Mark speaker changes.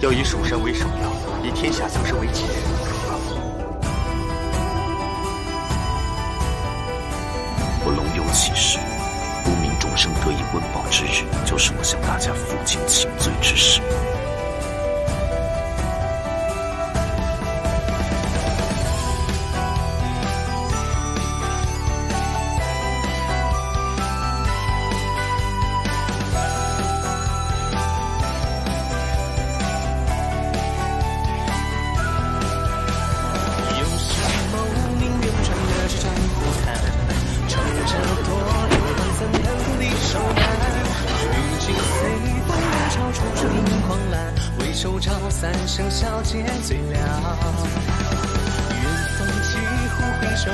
Speaker 1: 要以蜀山为首要，以天下苍生为己任。
Speaker 2: 我龙游起事，无名众生得以温饱之日，就是我向大家负荆请罪之时。
Speaker 3: 三生笑皆醉了，远风起，忽回首，